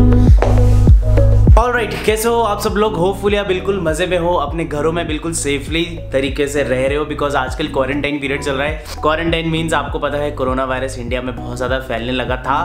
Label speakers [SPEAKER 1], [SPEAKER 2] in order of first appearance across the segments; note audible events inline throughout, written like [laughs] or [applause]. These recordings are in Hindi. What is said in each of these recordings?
[SPEAKER 1] Thank you. राइट right, कैसे हो आप सब लोग? होपफुली आप बिल्कुल मज़े में हो अपने घरों में बिल्कुल सेफली तरीके से रह रहे हो बिकॉज़ आजकल क्वारंटाइन पीरियड चल रहा है। क्वारंटाइन मीन्स आपको पता है कोरोना वायरस इंडिया में बहुत ज़्यादा फैलने लगा था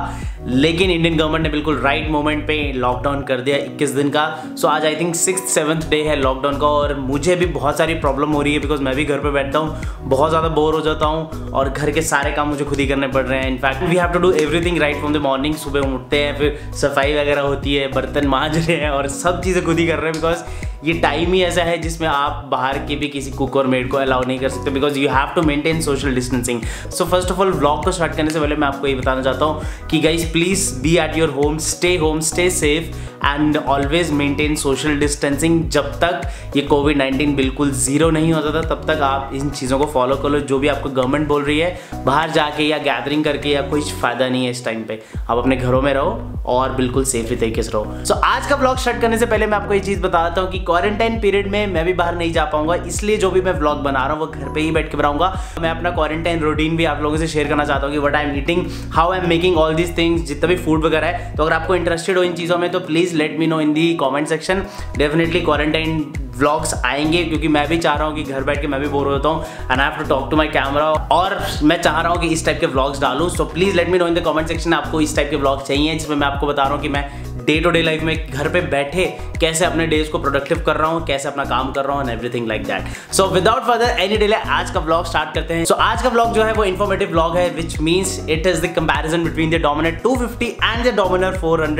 [SPEAKER 1] लेकिन इंडियन गवर्नमेंट ने बिल्कुल राइट right मोमेंट पे लॉकडाउन कर दिया 21 दिन का। सो so, आज I think six seventh day है लॉकडाउन का और मुझे भी बहुत सारी प्रॉब्लम हो रही है बिकॉज़ मैं भी घर पर बैठता हूँ बहुत ज़्यादा बोर हो जाता हूँ और घर के सारे काम मुझे खुद ही करने पड़ रहे हैं। In fact we have to do everything right from the morning सुबह उठते हैं फिर सफ़ाई वगैरह होती है बर्तन मांज रहे हैं और सब चीज़ें खुद ही कर रहे हैं बिकॉज़ ये टाइम ही ऐसा है जिसमें आप बाहर के भी किसी कुक और मेड को अलाउ नहीं कर सकते because you have to maintain social distancing so first of all blog को स्टार्ट करने से पहले मैं आपको ये बताना चाहता हूँ कि guys please be at your home stay home stay safe and always maintain social distancing जब तक ये कोविड नाइन्टीन बिल्कुल ज़ीरो नहीं होता था तब तक आप इन चीज़ों को फॉलो कर लो। जो भी आपको गवर्नमेंट बोल रही है बाहर जाके या गैदरिंग करके या कोई फ़ायदा नहीं है इस टाइम पे। आप अपने घरों में रहो और बिल्कुल सेफली तरीके से रहो। सो so, आज का ब्लॉग स्टार्ट करने से पहले मैं आपको ये चीज़ बता देता हूँ कि क्वारंटाइन पीरियड में मैं भी बाहर नहीं जा पाऊँगा, इसलिए जो भी मैं ब्लॉग बना रहा हूँ, वो घर पे ही बैठ के बनाऊँगा। मैं अपना क्वारंटाइन रूटीन भी आप लोगों से शेयर करना चाहता हूँ कि what I am eating how I am making all these things जितना भी फ़ूड वगैरह है। तो अगर आपको इंटरेस्टेड हो इन चीज़ों में तो please let me know in the comment section definitely quarantine vlogs आएँगे, क्योंकि मैं भी चाह रहा हूँ कि घर बैठ के मैं भी बोर होता हूँ and I have to talk to my camera और मैं चाह रहा हूँ कि इस टाइप के व्लॉग्स डालूँ so please let me know in the comment section आपको इस टाइप के व्लॉग चाहिए, जिसमें मैं आपको बता रहा हूँ कि मैं डे टू डे लाइफ में घर पे बैठे कैसे अपने डेज़ को प्रोडक्टिव कर रहा हूँ कैसे अपना काम कर रहा हूँ everything like that so without further any delay आज का ब्लॉग स्टार्ट करते हैं। सो so, आज का ब्लॉग जो है वो इन्फॉर्मेटिव ब्लॉग है which means it is the comparison between the Dominar 250 and the Dominar 400 and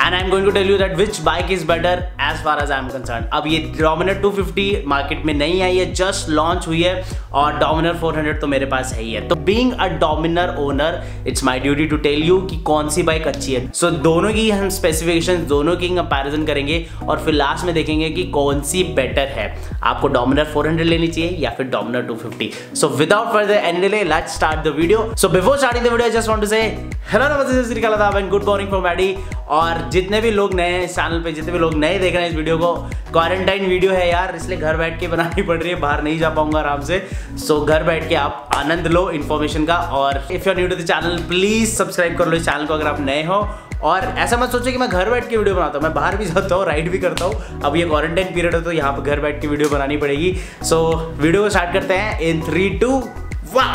[SPEAKER 1] I am going to tell you that which bike is better as far as I am concern अब ये डोमिनर 250 मार्केट में नहीं आई है जस्ट लॉन्च हुई है और डोमिनर 400 तो मेरे पास है ही है। तो being a Dominar owner it's my duty to tell you कि कौन सी बाइक अच्छी है। सो so, दोनों की हम स्पेसिफिकेशन दोनों की कंपैरिजन करेंगे और फिर लास्ट में देखेंगे कि कौन सी बेटर है। आपको डोमिनर 400 लेनी चाहिए या फिर Dominar 250 so without further any delay let's start the video so before starting the video just want to say hello नमस्ते श्री कलादाब and good morning from Maddy और जितने भी लोग नए हैं इस चैनल पे जितने भी लोग नए देख रहे हैं इस वीडियो को क्वारंटाइन वीडियो है यार इसलिए घर बैठ के बनानी पड़ रही है बाहर नहीं जा पाऊँगा आराम से। सो so, घर बैठ के आप आनंद लो इन्फॉर्मेशन का और if you new to the channel please subscribe कर लो इस चैनल को अगर आप नए हो। और ऐसा मत सोचो कि मैं घर बैठ के वीडियो बनाता हूँ मैं बाहर भी जाता हूँ राइड भी करता हूँ। अब ये क्वारंटाइन पीरियड है तो यहाँ पर घर बैठ के वीडियो बनानी पड़ेगी। सो so, वीडियो को स्टार्ट करते हैं in three two one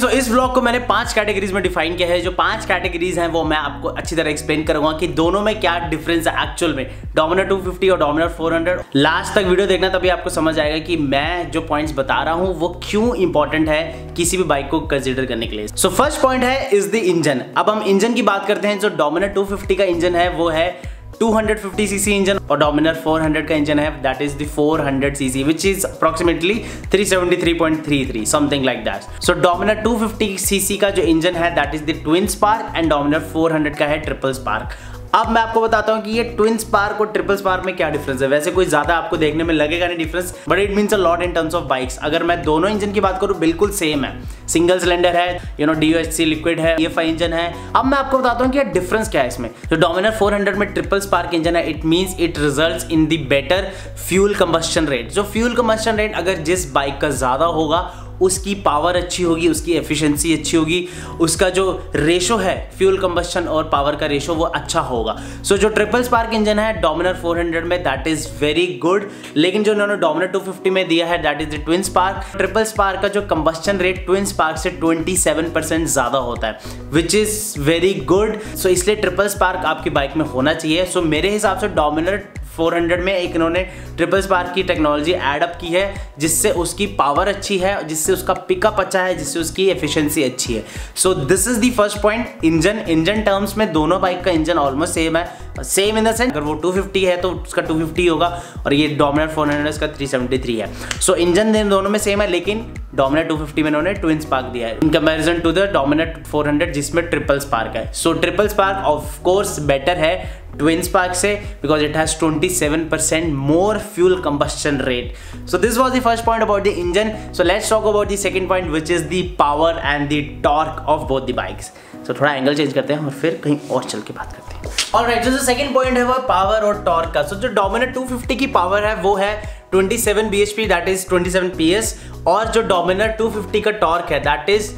[SPEAKER 1] so इस ब्लॉग को मैंने पाँच कैटेगरीज में डिफाइन किया है। जो पाँच कैटेगरीज हैं, वो मैं आपको अच्छी तरह एक्सप्लेन करूँगा कि दोनों में क्या डिफरेंस है एक्चुअल में। डोमिनर 250 और डोमिनर 400 लास्ट तक वीडियो देखना, तभी आपको समझ आएगा कि मैं जो पॉइंट्स बता रहा हूँ, वो क्यों इंपॉर्टेंट है किसी भी बाइक को कंसिडर करने के लिए। सो फ़र्स्ट पॉइंट है इज़ द इंजन अब हम इंजन की बात करते हैं। जो डोमिनर 250 का इंजन है, वो है 250 सीसी इंजन और डोमिनर 400 का इंजन है that is the 400 CC which is approximately 373.33 something like that so Dominar 250 CC का जो इंजन है that is the twin spark and Dominar 400 का है ट्रिपल स्पार्क अब मैं आपको बताता हूँ कि ये ट्विन स्पार्क और ट्रिपल स्पार्क में क्या डिफरेंस है। वैसे कोई ज़्यादा आपको देखने में लगेगा नहीं difference but it means a lot in terms of bikes अगर मैं दोनों इंजन की बात करूँ, बिल्कुल सेम है। सिंगल सिलेंडर है यू नो डी लिक्विड है ये इंजन है। अब मैं आपको बताता हूँ कि डिफरेंस क्या है इसमें। जो डोमिनर 400 में ट्रिपल स्पार्क इंजन है it means it result in the better fuel combustion rate जो फ्यूल कंबस्टन रेट अगर जिस बाइक का ज़्यादा होगा उसकी पावर अच्छी होगी उसकी एफिशिएंसी अच्छी होगी उसका जो रेशो है फ्यूल कंबस्शन और पावर का रेशो वो अच्छा होगा। सो so, जो ट्रिपल स्पार्क इंजन है डोमिनर 400 में दैट इज़ वेरी गुड लेकिन जो उन्होंने डोमिनर 250 में दिया है that is the twin spark triple spark का जो कंबस्शन रेट ट्विन स्पार्क से 27 परसेंट ज़्यादा होता है which is very good so इसलिए ट्रिपल स्पार्क आपकी बाइक में होना चाहिए। सो so, मेरे हिसाब से डोमिनर 400 में एक इन्होंने ट्रिपल स्पार्क की टेक्नोलॉजी एड अप की है जिससे उसकी पावर अच्छी है जिससे उसका पिकअप अच्छा है जिससे उसकी एफिशिएंसी अच्छी है। So this is the first point engine engine terms में दोनों बाइक का इंजन ऑलमोस्ट सेम है। सेम इन द सेंस अगर वो 250 है तो उसका 250 होगा और ये डोमिनर 400 इसका 373 है। सो so, इंजन दोनों में सेम है लेकिन डोमिनर 250 में इन्होंने ट्विन स्पार्क दिया है। In comparison to the Dominar 400 जिसमें ट्रिपल स्पार्क है। So triple spark of course better है ट्विन स्पार्क से because it has 27 percent more fuel combustion rate so this was the first point about the engine so let's talk about the second point which is the power and the torque of both the bikes so थोड़ा एंगल चेंज करते हैं और फिर कहीं और चल के बात करते हैं. और राइट जो सेकंड पॉइंट है वो पावर और टॉर्क का. सो जो डोमिनेट 250 की पावर है, वो है 27 bhp that is 27 ps और जो डोमिनेट 250 का टॉर्क है that is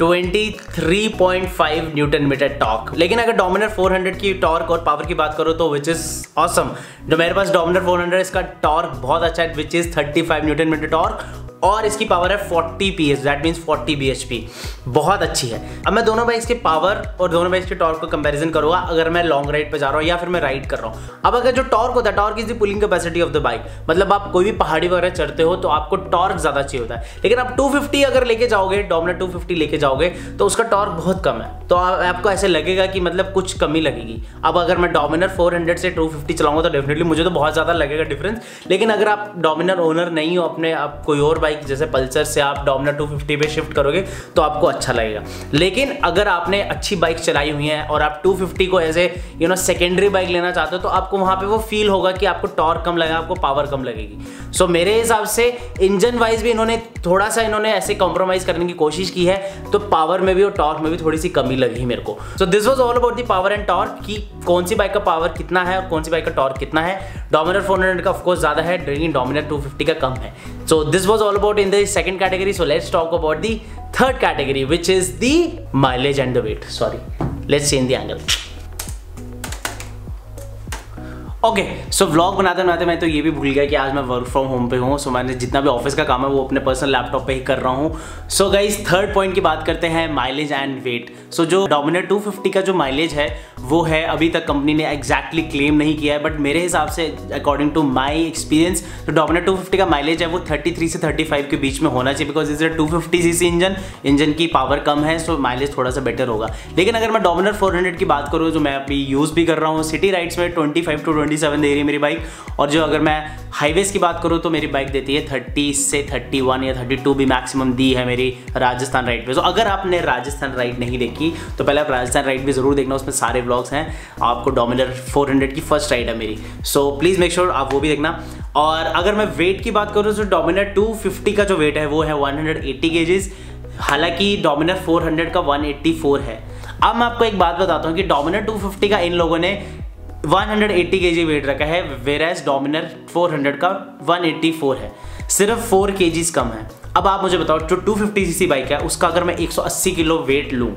[SPEAKER 1] 23.5 newton meter torque लेकिन अगर डोमिनर 400 की टॉर्क और पावर की बात करो तो विच इज़ ऑसम जो मेरे पास डोमिनर 400 इसका टॉर्क बहुत अच्छा है which is 35 newton meter torque और इसकी पावर है 40 P H that means 40 B H P बहुत अच्छी है। अब मैं दोनों बाइक्स के पावर और दोनों बाइक्स के टॉर्क को कंपैरिजन करूँगा, अगर मैं लॉन्ग राइड पर जा रहा हूँ या फिर मैं राइड कर रहा हूँ। अब अगर जो टॉर्क होता है torque is the pulling capacity of the bike मतलब आप कोई भी पहाड़ी वगैरह चढ़ते हो तो आपको टॉर्क ज़्यादा चाहिए होता है। लेकिन आप 250 अगर लेके जाओगे डोमिनर 250 लेके जाओगे तो उसका टॉर्क बहुत कम है। तो आपको ऐसे लगेगा कि मतलब कुछ कमी लगेगी। अब अगर मैं डोमिनर 400 से 250 चलाऊँगा तो डेफिनेटली मुझे तो बहुत ज़्यादा लगेगा डिफरेंस लेकिन अगर आप डोमिनर ओनर नहीं हो अपने, आप कोई और बाइक जैसे पल्सर से आप डोमिनर 250 पे शिफ्ट करोगे तो आपको अच्छा लगेगा। लेकिन अगर आपने अच्छी बाइक चलाई हुई है और आप 250 को as a you know secondary bike लेना चाहते हो तो आपको वहाँ पे वो फील होगा कि आपको टॉर्क कम लगेगा आपको पावर कम लगेगी। सो so, मेरे हिसाब से इंजन वाइज भी इन्होंने थोड़ा सा इन्होंने ऐसे कॉम्प्रोमाइज करने की कोशिश की है तो पावर में भी और टॉर्क में भी थोड़ी सी कमी लगी मेरे को। So this was all about the power and torque की कौन सी बाइक का पावर कितना है और कौन सी बाइक का टॉर्क कितना है। डोमिनर 400 का ऑफकोर्स ज़्यादा है लेकिन डोमिनर 250 का कम है। So this was all about in the second category so let's talk about the third category which is the mileage and the weight sorry let's change the angle okay so vlog बनाते बनाते मैं तो ये भी भूल गया कि आज मैं वर्क फ्रॉम होम पे हूँ। सो so, मैंने जितना भी ऑफ़िस का काम है वो अपने पर्सनल लैपटॉप पे ही कर रहा हूँ। सो गाइज़ थर्ड पॉइंट की बात करते हैं माइलेज एंड वेट सो जो डोमिनर 250 का जो माइलेज है, वो है अभी तक कंपनी ने एग्जैक्टली क्लेम नहीं किया है बट मेरे हिसाब से अकॉर्डिंग टू माई एक्सपीरियंस जो डोमिनर 250 का माइलेज है वो 33 से 35 के बीच में होना चाहिए because is two fifty C engine engine की पावर कम है सो माइलेज थोड़ा सा बेटर होगा। लेकिन अगर मैं डोमिनर 400 की बात करूँ, जो मैं अभी यूज़ भी कर रहा हूँ सिटी राइड्स में ट्वेंटी टू ट्वेंटी दे रही है मेरी बाइक और जो अगर मैं हाईवेज की बात करूँ तो मेरी बाइक देती है 30 से 31 या 32 भी मैक्सिमम दी है मेरी राजस्थान राइड पे। तो अगर आपने राजस्थान राइड नहीं देखी तो पहले आप राजस्थान राइड भी ज़रूर देखना, उसमें सारे ब्लॉग्स हैं। आपको डोमिनर 400 की फ़र्स्ट राइड है मेरी। सो प्लीज़ मेक श्योर आप वो भी देखना। और अगर मैं वेट की बात करूँ तो डोमिनर 250 का जो वेट है, वो है 180 केजीज हालाँकि डोमिनर 400 का 184 है। अब मैं आपको एक बात बताता हूँ कि डोमिनर 250 का इन लोगों ने 180 केजी वेट रखा है वेराज डोमिनर 400 का 184 है। सिर्फ़ 4 केजीज कम है। अब आप मुझे बताओ, जो 250 सीसी बाइक है, उसका अगर मैं 180 किलो वेट लूँ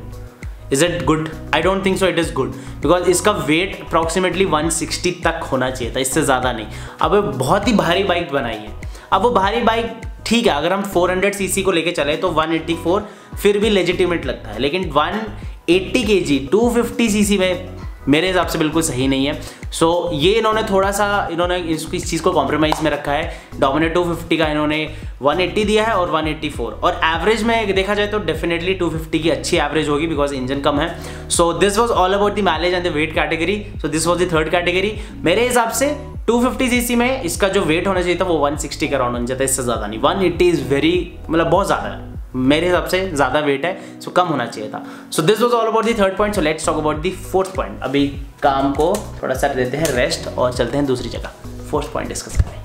[SPEAKER 1] is it good I don't think so it is good because इसका वेट अप्रॉक्सीमेटली 160 तक होना चाहिए था, इससे ज़्यादा नहीं। अब बहुत ही भारी बाइक बनाई है। अब वो भारी बाइक ठीक है, अगर हम 400 सीसी को लेके चले तो 184 फिर भी लेजिटिमेट लगता है। लेकिन 180 केजी 250 सीसी में मेरे हिसाब से बिल्कुल सही नहीं है। सो so, ये इन्होंने थोड़ा सा इन्होंने इस, चीज़ को कॉम्प्रोमाइज़ में रखा है। डोमिनेट 250 का इन्होंने 180 दिया है और 184 और एवरेज में देखा जाए तो डेफिनेटली 250 की अच्छी एवरेज होगी बिकॉज़ इंजन कम है। So this was all about the mileage and the weight category so this was the third category मेरे हिसाब से 250 सीसी में इसका जो वेट होना चाहिए था वो 160 के अराउंड होना चाहिए इससे ज़्यादा नहीं। 180 इज़ वेरी मतलब बहुत ज़्यादा है। मेरे हिसाब से ज़्यादा वेट है सो कम होना चाहिए था। So this was all about the third point so let's talk about the fourth point अभी काम को थोड़ा सा देते हैं रेस्ट और चलते हैं दूसरी जगह। फोर्थ पॉइंट डिस्कस करें।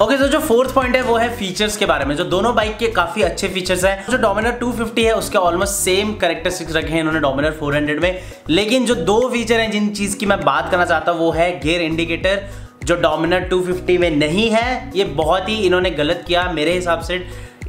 [SPEAKER 1] ओके okay, तो जो फोर्थ पॉइंट है वो है फीचर्स के बारे में जो दोनों बाइक के काफ़ी अच्छे फीचर्स हैं। जो डोमिनर 250 है उसके ऑलमोस्ट सेम करेक्टरिस्टिक्स रखे हैं इन्होंने डोमिनर 400 में। लेकिन जो दो फीचर हैं जिन चीज़ की मैं बात करना चाहता हूँ वो है गेयर इंडिकेटर जो डोमिनर 250 में नहीं है। ये बहुत ही इन्होंने गलत किया। मेरे हिसाब से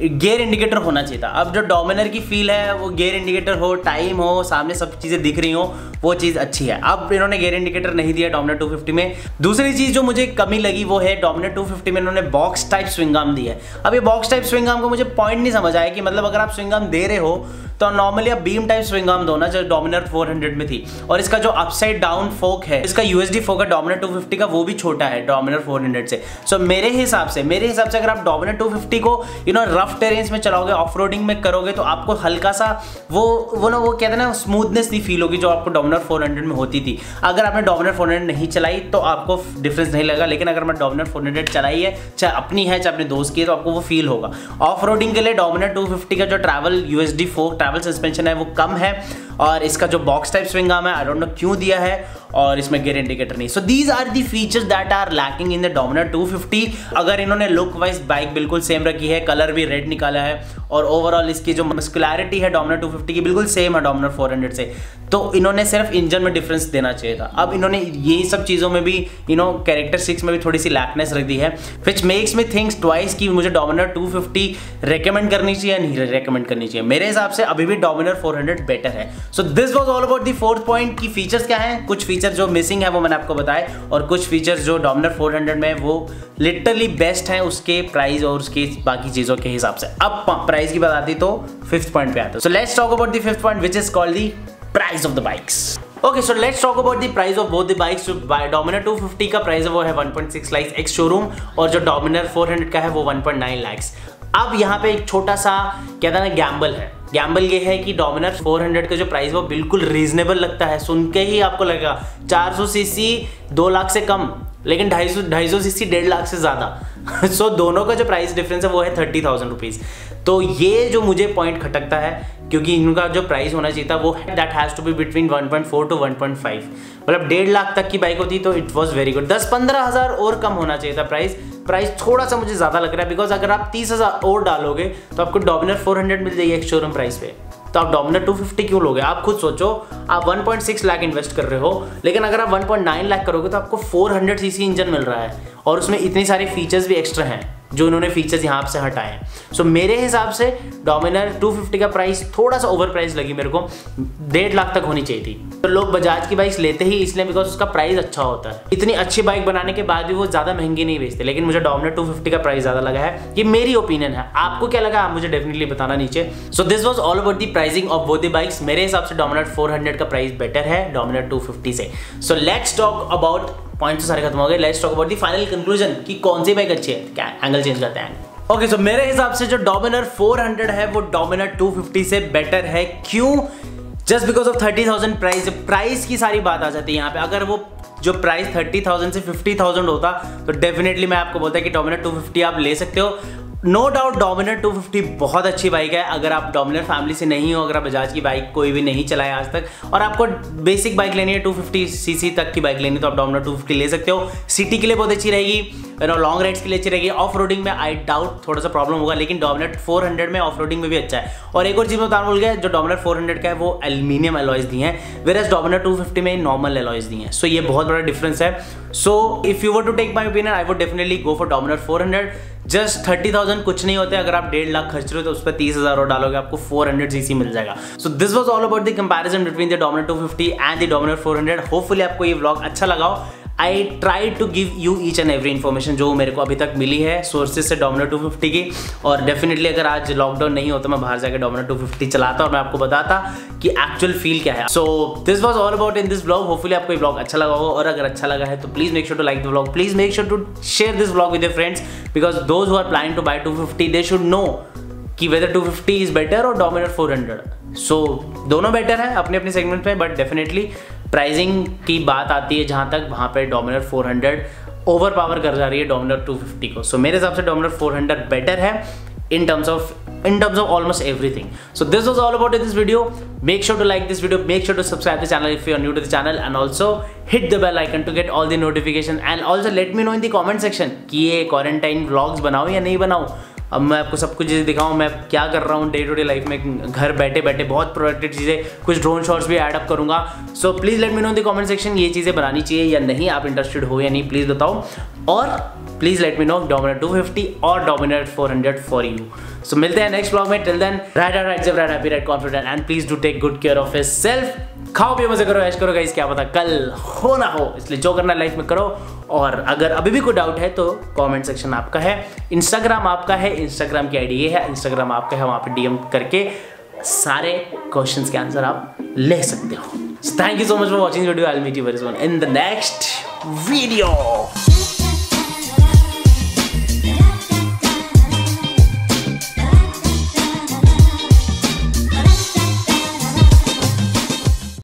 [SPEAKER 1] गेयर इंडिकेटर होना चाहिए था। अब जो डोमिनर की फील है, वो गेयर इंडिकेटर हो टाइम हो, सामने सब चीज़ें दिख रही हो, वो चीज़ अच्छी है। अब इन्होंने गेयर इंडिकेटर नहीं दिया डोमिनर 250 में। दूसरी चीज़ जो मुझे कमी लगी, वो है डोमिनर 250 में इन्होंने बॉक्स टाइप स्विंगाम दी है। अब ये बॉक्स टाइप स्विंगाम को मुझे पॉइंट नहीं समझ आया कि मतलब अगर आप स्विंगाम दे रहे हो तो नॉर्मली आप बीम टाइप स्विंग आर्म दो ना जो डोमिनर 400 में थी। और इसका जो अपसाइड डाउन फोक है, इसका यूएसडी फोक है डोमिनर 250 का, वो भी छोटा है डोमिनर 400 से। सो मेरे हिसाब से, मेरे हिसाब से अगर आप डोमिनर 250 को यू नो रफ टेरेंस में चलाओगे ऑफ़ में करोगे तो आपको हल्का सा वो वो ना, वो कहते हैं ना स्मूथनेस नहीं फील होगी जो आपको डोमिनर 400 में होती थी। अगर आपने डोमिनर 400 नहीं चलाई तो आपको डिफरेंस नहीं लगा लेकिन अगर मैं डोमिनर 400 चलाई है, चाहे अपनी है, चाहे अपने दोस्त की है तो आपको वो फील होगा। ऑफ़ के लिए डोमिनर टू का जो travel U S travel suspension है, वो कम है। और इसका जो बॉक्स टाइप स्विंग आर्म है आई डोंट नो क्यों दिया है और इसमें गियर इंडिकेटर नहीं। So these are the features that are lacking in the Dominar 250 अगर इन्होंने लुक वाइज बाइक बिल्कुल सेम रखी है कलर भी रेड निकाला है और ओवरऑल इसकी जो मस्कुलरिटी है डोमिनर 250 की बिल्कुल सेम है डोमिनर 400 से। तो इन्होंने सिर्फ़ इंजन में डिफरेंस देना चाहिए था। अब इन्होंने यही सब चीज़ों में भी यू नो कैरेक्टर सिक्स में भी थोड़ी सी लैकनेस रख दी है which makes me thinks twice की मुझे डोमिनर 250 रेकमेंड करनी चाहिए या नहीं रेकमेंड करनी चाहिए। मेरे हिसाब से अभी भी डोमिनर 400 बेटर है। So this was all about the fourth point की फीचर्स क्या है, कुछ फीचर जो मिसिंग है वो मैंने आपको बताए, और कुछ फीचर्स जो डोमिनर 400 में वो लिटरली बेस्ट है उसके प्राइस और उसकी बाकी चीज़ों के हिसाब से। अब प्राइस की बात आती तो फिफ्थ पॉइंट पे आता so let's talk about the fifth point which is called the price of the bikes okay so let's talk about the price of both the bikes Dominar 250 का प्राइस है, वो है 1.6 लाख एक्स शोरूम और जो डोमिनर 400 का है, वो 1.9 लाख अब यहाँ पे एक छोटा सा कहता है ना गैम्बल है। गैम्बल ये है कि डोमिनर 400 का जो प्राइस वो बिल्कुल रीजनेबल लगता है। सुन के ही आपको लगेगा 400 सीसी दो लाख से कम लेकिन ढाई सौ ढाई सौ सीसी डेढ़ लाख से ज़्यादा। सो [laughs] so, दोनों का जो प्राइस डिफरेंस है वो है थर्टी थाउज़ेंड रुपीज़ तो ये जो मुझे पॉइंट खटकता है क्योंकि इनका जो प्राइस होना चाहिए था वो that has to be between 1.4 to 1.5 मतलब डेढ़ लाख तक की बाइक होती तो इट वॉज़ वेरी गुड दस पंद्रह हज़ार और कम होना चाहिए था प्राइस प्राइस थोड़ा सा मुझे ज़्यादा लग रहा है बिकॉज़ अगर आप तीस हज़ार और डालोगे तो आपको डोमिनर 400 मिल जाएगी एक शोरूम प्राइस पे। तो आप डोमिनर 250 क्यों लोगे? आप खुद सोचो, आप 1.6 लाख इन्वेस्ट कर रहे हो, लेकिन अगर आप 1.9 लाख करोगे तो आपको 400 सीसी इंजन मिल रहा है, और उसमें इतनी सारी फीचर्स भी एक्स्ट्रा हैं। जो इन्होंने फीचर्स यहाँ से हटाए हैं। सो so, मेरे हिसाब से डोमिनर 250 का प्राइस थोड़ा सा ओवर प्राइस लगी मेरे को। डेढ़ लाख तक होनी चाहिए थी। तो लोग बजाज की बाइक लेते ही इसलिए बिकॉज़ उसका प्राइस अच्छा होता है। इतनी अच्छी बाइक बनाने के बाद भी वो ज़्यादा महँगी नहीं बेचते लेकिन मुझे डोमिनर 250 का प्राइस ज़्यादा लगा है। ये मेरी ओपिनियन है। आपको क्या लगा? आप मुझे डेफिनेटली बताना नीचे। So this was all about the pricing of both the bikes मेरे हिसाब से डोमिनर 400 का प्राइस बेटर है डोमिनर 250 से। So let's talk about point तो सारे खत्म हो गए। Let's talk about the final conclusion कि कौन सी बाइक अच्छी है। क्या एंगल चेंज करते हैं? ओके सो मेरे हिसाब से जो डोमिनर 400 है, वो डोमिनर 250 से बेटर है। क्यों? Just because of thirty thousand price price की सारी बात आ जाती है यहाँ पे। अगर वो जो प्राइस थर्टी थाउज़ेंड से फिफ्टी थाउज़ेंड होता तो डेफिनेटली मैं आपको बोलता कि डोमिनर टू फिफ्टी आप ले सकते हो। नो डाउट डोमिनर 250 बहुत अच्छी बाइक है। अगर आप डोमिनर फैमिली से नहीं हो अगर आप बजाज की बाइक कोई भी नहीं चलाया आज तक और आपको बेसिक बाइक लेनी है 250 सीसी तक की बाइक लेनी तो आप डोमिनर 250 ले सकते हो। सिटी के लिए बहुत अच्छी रहेगी नो लॉन्ग राइड्स के लिए अच्छी रहेगी। ऑफ़ रोडिंग में आई डाउट थोड़ा सा प्रॉब्लम होगा लेकिन डोमिनेट 400 में ऑफ़ रोडिंग में भी अच्छा है। और एक और चीज़ मैं बताना भूल गया जो डोमिनेट 400 का है वो एल्यूमिनियम एलॉयज दी हैं एज डोमिनेट 250 में नॉर्मल एलॉयज दी हैं। सो so, ये बहुत बड़ा डिफरेंस है। So if you were to take my opinion I would definitely go for Dominar 400 just thirty thousand कुछ नहीं होते, अगर आप डेढ़ लाख खर्च रहे हो तो उस पर तीस हज़ार और डालोगे, आपको फोर हंड्रेड सी मिल जाएगा। So this was all about the comparison between the Dominar two fifty and the Dominar four hundred hopefully आपको ये ब्लॉग अच्छा लगाओ I try to give you each and every information जो मेरे को अभी तक मिली है सोर्सेज से डोमिनो 250 की। और डेफिनेटली अगर आज लॉकडाउन नहीं होता मैं बाहर जाकर डोमिनो 250 चलाता और मैं आपको बताता कि एक्चुअल फील क्या है। So this was all about in this blog hopefully आपको ब्लॉग अच्छा लगा होगा। और अगर अच्छा लगा है तो please make sure to like the blog please make sure to share this blog with friends because those who are planning to buy 250 they should know कि वेदर 250 इज़ बेटर और डोमिनर 400 सो so, दोनों बेटर है अपने अपने सेगमेंट में बट डेफिनेटली प्राइजिंग की बात आती है जहाँ तक वहाँ पर Dominar four hundred over power कर जा रही है डोमिनर 250 को। सो so, मेरे हिसाब से डोमिनर 400 बेटर है in terms of in terms of almost everything so this was all about this video make sure to like this video make sure to subscribe the channel if you are new to the channel and also hit the bell icon to get all the notification and also let me know in the comment section कि ये क्वारंटाइन ब्लॉग्स बनाओ या नहीं बनाओ। अब मैं आपको सब कुछ चीज़ें दिखाऊँ, मैं क्या कर रहा हूँ डे टू डे लाइफ में, घर बैठे बैठे बहुत प्रोडक्टिव चीज़ें, कुछ ड्रोन शॉट्स भी ऐड अप करूँगा। So please let me know the comment section ये चीज़ें बनानी चाहिए या नहीं, आप इंटरेस्टेड हो या नहीं प्लीज़ बताओ। और please let me know Dominar two fifty और Dominar four hundred for you so मिलते हैं नेक्स्ट ब्लॉग में टिल देन राइट राइट जब right happy right confident and please do take good care of self खाओ, पियो, मज़े करो, ऐश करो गाइस क्या पता कल हो ना हो। इसलिए जो करना लाइफ में करो और अगर अभी भी कोई डाउट है तो कमेंट सेक्शन आपका है इंस्टाग्राम आपका है इंस्टाग्राम की आईडी ये है इंस्टाग्राम आपका है, वहाँ पे डीएम करके सारे क्वेश्चंस के आंसर आप ले सकते हो। Thank you so much for watching video I meet you very in the next video